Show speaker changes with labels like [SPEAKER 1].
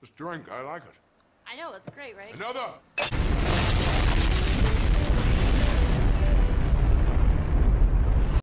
[SPEAKER 1] This drink, I like it.
[SPEAKER 2] I know, it's great, right?
[SPEAKER 1] Another!